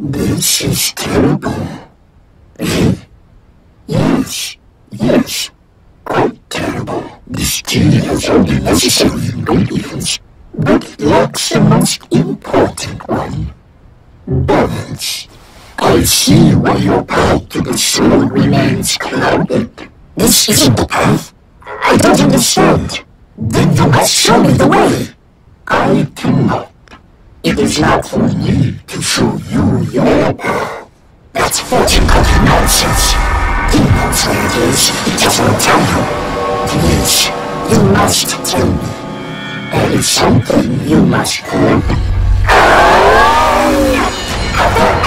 This is terrible. Yes, yes, quite terrible. This has all the necessary ingredients, but lacks the most important one. Balance. I see why your path to the soul remains clouded. This isn't the path. I don't understand. Then you must show me the way. I cannot. It is not for me to show you fortune cookie nonsense. He knows where it is. He just won't tell you. Please, you must tell me. There is something you must help me.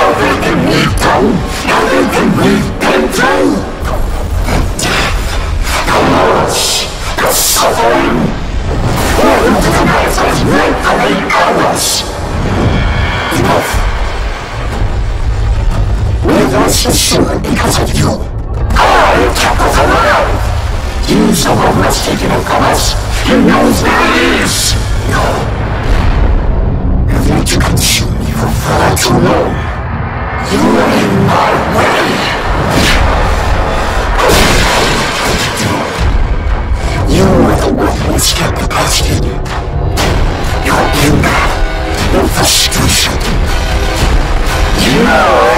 Everything we've done, everything we've been through. The so sure because of you. i'm kept us alive. You so have mistaken it from us. He knows where it is. No. I've let to consume me for far too long. You are in my way. You are the one who has escaped the past in you. Your anger, your frustration. You know.